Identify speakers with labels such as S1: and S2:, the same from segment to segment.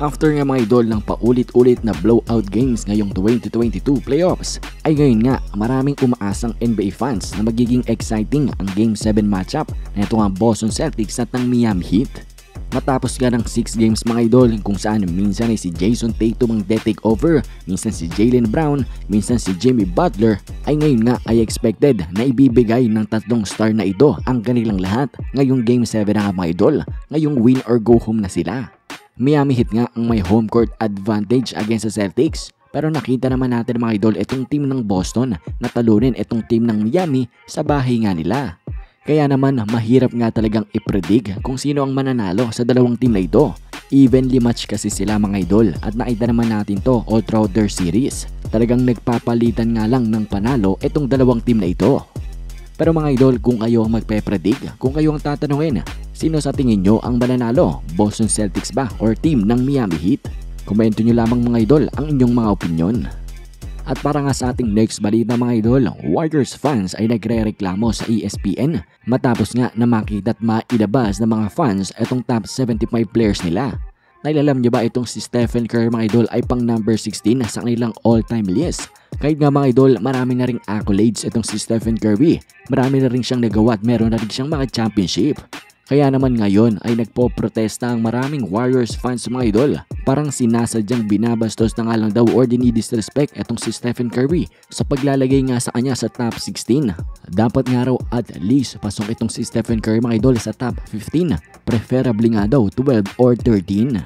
S1: After nga mga idol ng paulit-ulit na blowout games ngayong 2022 playoffs, ay ngayon nga maraming umaasang NBA fans na magiging exciting ang Game 7 matchup na ito nga Boston Celtics at ng Miami Heat. Matapos nga ng 6 games mga idol kung saan minsan ay si Jason Tatum ang de-take over, minsan si Jalen Brown, minsan si Jimmy Butler, ay ngayon nga ay expected na ibibigay ng tatlong star na ito ang kanilang lahat ngayong Game 7 na mga idol, ngayong win or go home na sila. Miami Heat nga ang may home court advantage against sa Celtics. Pero nakita naman natin mga idol itong team ng Boston na talunin itong team ng Miami sa bahay nga nila. Kaya naman mahirap nga talagang ipredict kung sino ang mananalo sa dalawang team na ito. Evenly match kasi sila mga idol at nakita naman natin to all throughout their series. Talagang nagpapalitan nga lang ng panalo itong dalawang team na ito. Pero mga idol, kung kayo ang magpe-predict, kung kayo ang tatanungin, sino sa tingin nyo ang mananalo? Boston Celtics ba or team ng Miami Heat? Komento nyo lamang mga idol ang inyong mga opinion. At para nga sa ating next balita mga idol, Warriors fans ay nagre-reklamo sa ESPN matapos nga na makita at mailabas ng mga fans itong top 75 players nila. Nailalam nyo ba itong si Stephen Curry mga idol ay pang number 16 sa kanilang all-time list? Kahit nga mga idol, marami na ring accolades itong si Stephen Curry. Marami na rin siyang nagawa at meron na rin siyang mga championship. Kaya naman ngayon ay nagpo-protesta ang maraming Warriors fans mga idol. Parang sinasadyang binabastos na nga lang daw or dinidisrespect itong si Stephen Curry sa paglalagay nga sa kanya sa top 16. Dapat nga raw at least pasok itong si Stephen Curry mga idol sa top 15. Preferably nga daw 12 or 13.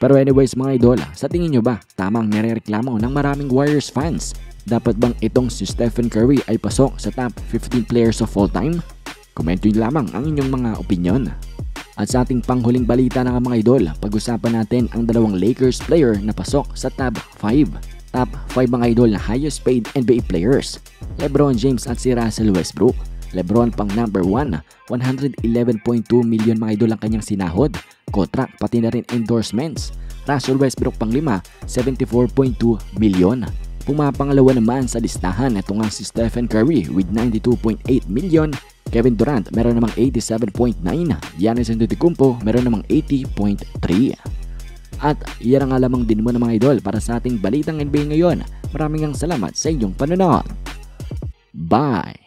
S1: Pero anyways mga idol, sa tingin nyo ba tamang nirereklamo ng maraming Warriors fans? Dapat bang itong si Stephen Curry ay pasok sa top 15 players of all time? Komento nyo lamang ang inyong mga opinion. At sa ating panghuling balita na mga idol, pag-usapan natin ang dalawang Lakers player na pasok sa top 5. Top 5 mga idol na highest paid NBA players. Lebron James at si Russell Westbrook. Lebron pang number 1, 111.2 million mga idol ang kanyang sinahod, contract pati na rin endorsements. Russell Westbrook pang 5, 74.2 million. Pumapangalawa naman sa listahan ito nga si Stephen Curry with 92.8 million Kevin Durant meron namang 87.9, Giannis Antetokounmpo meron namang 80.3. At yan ang lamang din mo ng mga idol para sa ating balitang NBA ngayon. Maraming ang salamat sa inyong panonood. Bye!